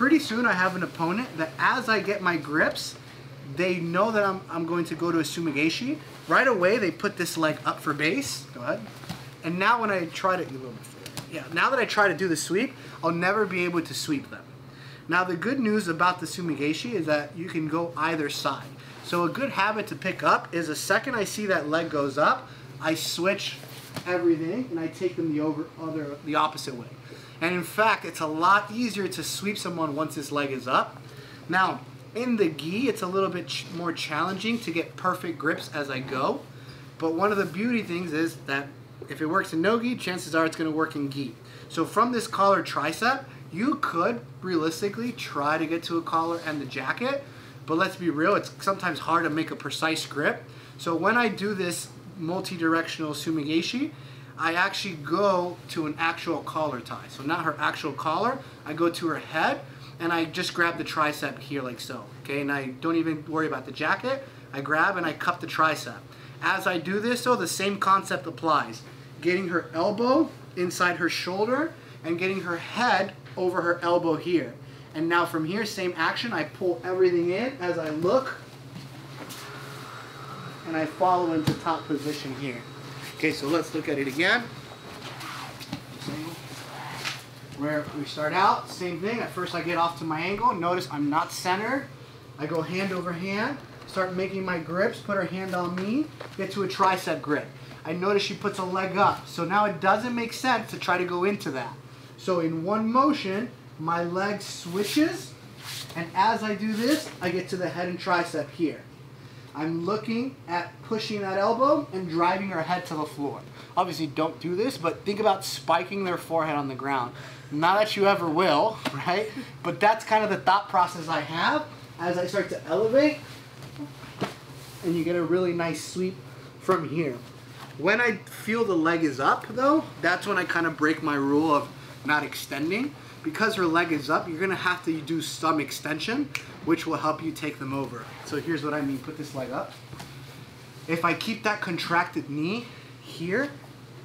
pretty soon I have an opponent that as I get my grips, they know that I'm, I'm going to go to a Sumigaeshi. Right away, they put this leg up for base. Go ahead. And now when I try to. Yeah, now that I try to do the sweep, I'll never be able to sweep them. Now the good news about the Sumigaeshi is that you can go either side. So a good habit to pick up is the second I see that leg goes up, I switch everything and I take them the over other the opposite way. And in fact, it's a lot easier to sweep someone once his leg is up. Now, in the gi, it's a little bit ch more challenging to get perfect grips as I go. But one of the beauty things is that if it works in no gi, chances are it's going to work in gi. So from this collar tricep, you could realistically try to get to a collar and the jacket, but let's be real, it's sometimes hard to make a precise grip. So when I do this multi-directional sumigaeshi, I actually go to an actual collar tie. So not her actual collar, I go to her head and I just grab the tricep here like so, okay? And I don't even worry about the jacket. I grab and I cup the tricep. As I do this though, the same concept applies. Getting her elbow inside her shoulder and getting her head over her elbow here. And now from here, same action, I pull everything in as I look and I follow into top position here. Okay, so let's look at it again. Where we start out, same thing. At first I get off to my angle. Notice I'm not centered. I go hand over hand, start making my grips, put her hand on me, get to a tricep grip. I notice she puts a leg up. So now it doesn't make sense to try to go into that. So in one motion, my leg switches, and as I do this, I get to the head and tricep here. I'm looking at pushing that elbow and driving her head to the floor. Obviously don't do this, but think about spiking their forehead on the ground. Not that you ever will, right? But that's kind of the thought process I have as I start to elevate and you get a really nice sweep from here. When I feel the leg is up though, that's when I kind of break my rule of not extending. Because her leg is up, you're gonna have to do some extension, which will help you take them over. So here's what I mean, put this leg up. If I keep that contracted knee here,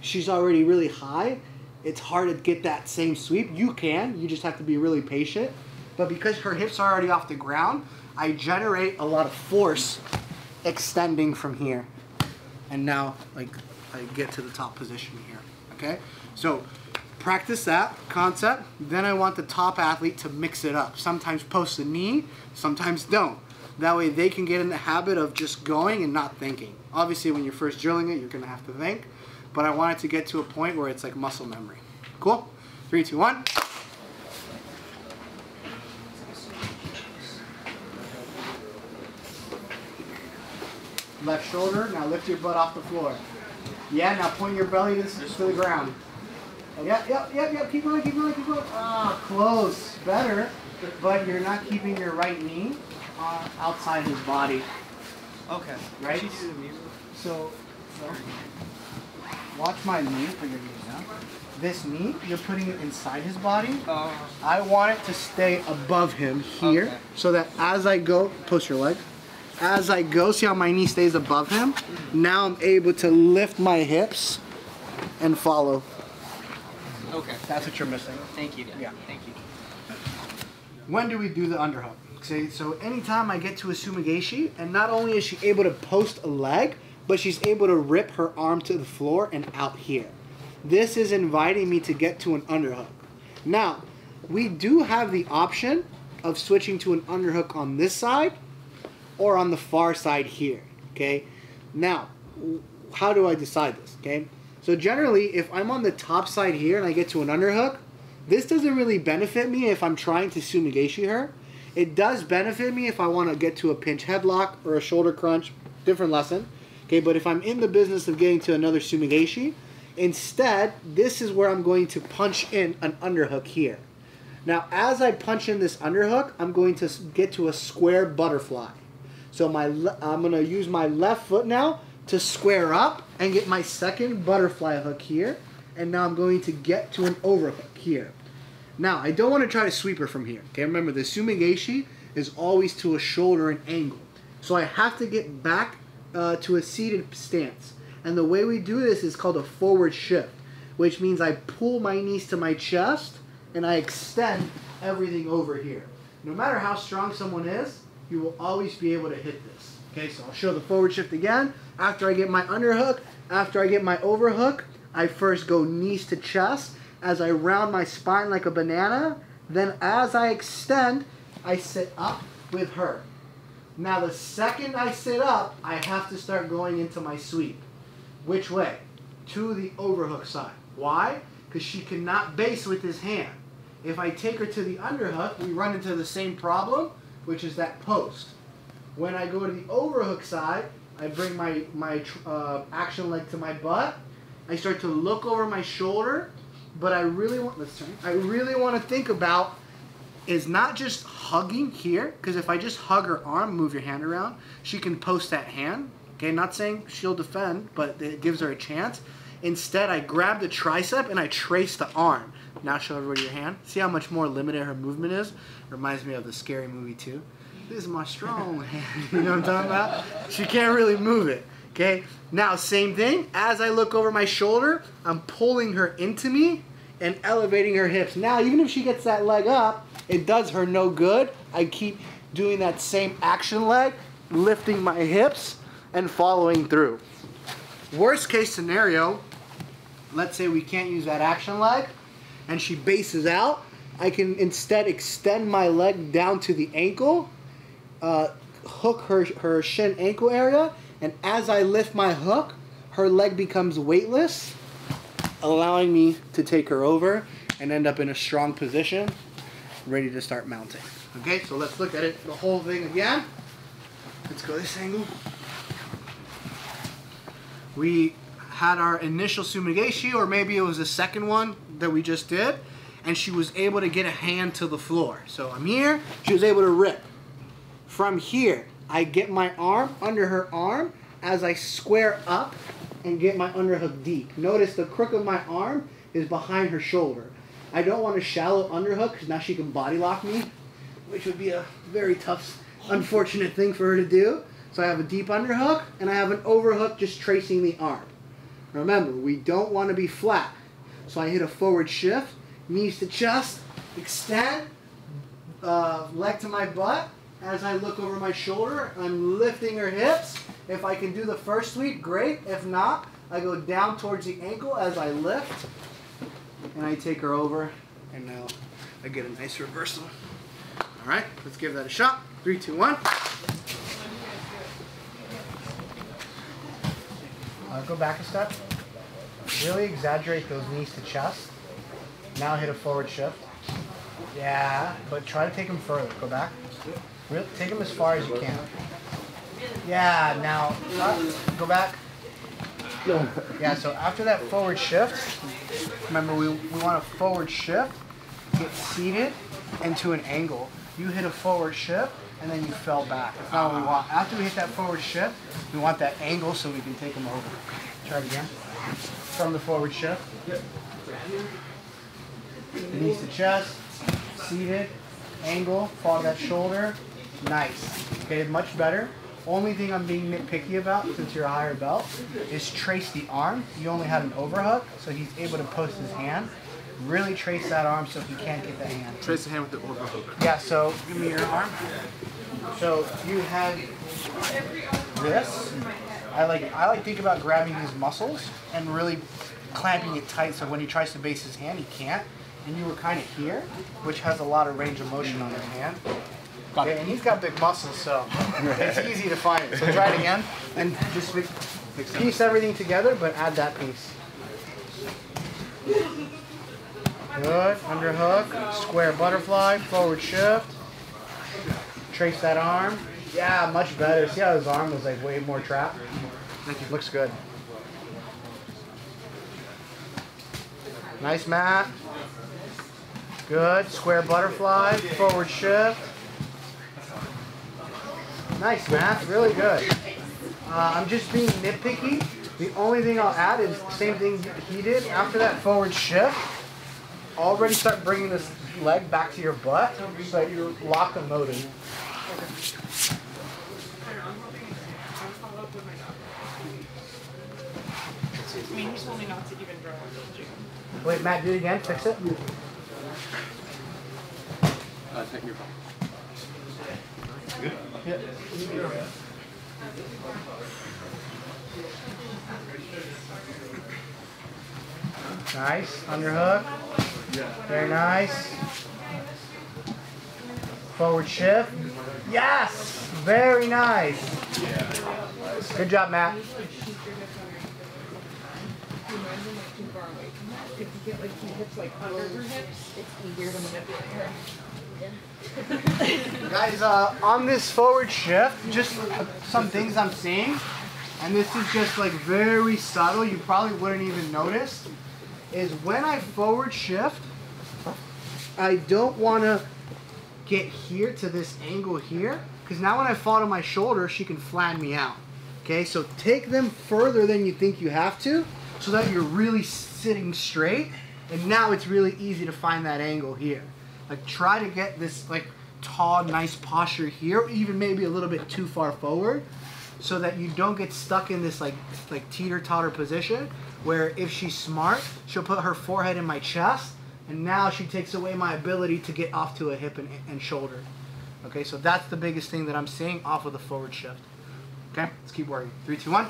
she's already really high. It's hard to get that same sweep. You can, you just have to be really patient. But because her hips are already off the ground, I generate a lot of force extending from here. And now, like, I get to the top position here, okay? So practice that concept. Then I want the top athlete to mix it up. Sometimes post the knee, sometimes don't. That way they can get in the habit of just going and not thinking. Obviously when you're first drilling it, you're gonna have to think, but I want it to get to a point where it's like muscle memory. Cool? Three, two, one. Left shoulder, now lift your butt off the floor. Yeah, now point your belly to, to the ground. Yep, yep, yep, yep, keep going, keep going, keep going. Ah, close, better, but you're not keeping your right knee uh, outside his body. Okay. Right? Do the music? So, so, watch my knee, for your knee down. This knee, you're putting it inside his body. Oh. I want it to stay above him here, Okay. so that as I go, post your leg. As I go, see how my knee stays above him? Now I'm able to lift my hips and follow. Okay. That's what you're missing. Thank you. Dad. Yeah. Thank you. When do we do the underhook? Okay, so anytime I get to a sumigaeshi, and not only is she able to post a leg, but she's able to rip her arm to the floor and out here. This is inviting me to get to an underhook. Now, we do have the option of switching to an underhook on this side or on the far side here, okay? Now, how do I decide this, okay? So generally, if I'm on the top side here and I get to an underhook, this doesn't really benefit me if I'm trying to sumigaeshi her. It does benefit me if I want to get to a pinch headlock or a shoulder crunch, different lesson. Okay, but if I'm in the business of getting to another sumigaeshi, instead, this is where I'm going to punch in an underhook here. Now, as I punch in this underhook, I'm going to get to a square butterfly. So my I'm going to use my left foot now to square up and get my second butterfly hook here. And now I'm going to get to an overhook here. Now, I don't want to try to sweep her from here. Okay, remember the sumigaeshi is always to a shoulder and angle. So I have to get back uh, to a seated stance. And the way we do this is called a forward shift, which means I pull my knees to my chest and I extend everything over here. No matter how strong someone is, you will always be able to hit this. Okay, so I'll show the forward shift again. After I get my underhook, after I get my overhook, I first go knees to chest as I round my spine like a banana. Then as I extend, I sit up with her. Now the second I sit up, I have to start going into my sweep. Which way? To the overhook side. Why? Because she cannot base with his hand. If I take her to the underhook, we run into the same problem, which is that post. When I go to the overhook side, I bring my, my uh, action leg to my butt. I start to look over my shoulder, but I really want, let's turn, I really want to think about is not just hugging here, because if I just hug her arm, move your hand around, she can post that hand. Okay, not saying she'll defend, but it gives her a chance. Instead, I grab the tricep and I trace the arm. Now show everybody your hand. See how much more limited her movement is? Reminds me of the Scary Movie 2. This is my strong hand. You know what I'm talking about? She can't really move it. Okay. Now same thing. As I look over my shoulder, I'm pulling her into me and elevating her hips. Now even if she gets that leg up, it does her no good. I keep doing that same action leg, lifting my hips and following through. Worst case scenario, let's say we can't use that action leg and she bases out, I can instead extend my leg down to the ankle, uh, hook her, her shin ankle area, and as I lift my hook, her leg becomes weightless, allowing me to take her over and end up in a strong position, ready to start mounting. Okay, so let's look at it, the whole thing again. Let's go this angle. We had our initial Sumigaeshi, or maybe it was the second one that we just did, and she was able to get a hand to the floor. So I'm here, she was able to rip. From here, I get my arm under her arm as I square up and get my underhook deep. Notice the crook of my arm is behind her shoulder. I don't want a shallow underhook because now she can body lock me, which would be a very tough, unfortunate thing for her to do. So I have a deep underhook and I have an overhook just tracing the arm. Remember, we don't want to be flat. So I hit a forward shift, knees to chest, extend, uh, leg to my butt. As I look over my shoulder, I'm lifting her hips. If I can do the first sweep, great. If not, I go down towards the ankle as I lift. And I take her over. And now I get a nice reversal. All right, let's give that a shot. Three, two, one. Uh, go back a step. Really exaggerate those knees to chest. Now hit a forward shift. Yeah, but try to take them further. Go back. Really, take them as far as you can. Yeah, now go back. Yeah, so after that forward shift, remember we, we want a forward shift, get seated into an angle. You hit a forward shift, and then you fell back. That's not what we want. After we hit that forward shift, we want that angle so we can take them over. Try it again. From the forward shift. Yep. Knees to chest, seated, angle, follow that shoulder. Nice. Okay, much better. Only thing I'm being nitpicky about, since you're a higher belt, is trace the arm. You only had an overhook, so he's able to post his hand. Really trace that arm so he can't get the hand. Trace the hand with the overhook. Yeah, so give me your arm. So you have this. I like I like think about grabbing these muscles and really clamping it tight so when he tries to base his hand he can't. And you were kind of here, which has a lot of range of motion on his hand. Okay, and he's got big muscles, so it's easy to find it. So try it again and just piece everything together, but add that piece. Good. Underhook, square butterfly, forward shift. Trace that arm. Yeah, much better. See how his arm was like way more trapped? Thank you. Looks good. Nice Matt. Good. Square butterfly, forward shift. Nice, Matt. Really good. Uh, I'm just being nitpicky. The only thing I'll add is the same thing he did. After that forward shift, already start bringing this leg back to your butt so that you're locomoting. I mean, you told me not to even draw? Wait, Matt, do it again. Fix it. Uh, take your phone. Nice. Underhook. Very nice. Forward shift. Yes! Very nice. Good job, Matt. If you get like two hips like under her hips, it's easier to manipulate her. Guys, uh, on this forward shift, just some things I'm seeing, and this is just like very subtle, you probably wouldn't even notice, is when I forward shift, I don't want to get here to this angle here, because now when I fall to my shoulder, she can flatten me out. Okay, so take them further than you think you have to, so that you're really sitting straight, and now it's really easy to find that angle here. Like try to get this like tall, nice posture here, even maybe a little bit too far forward, so that you don't get stuck in this like like teeter totter position where if she's smart, she'll put her forehead in my chest, and now she takes away my ability to get off to a hip and, and shoulder. Okay, so that's the biggest thing that I'm seeing off of the forward shift. Okay, let's keep working. Three, two, one.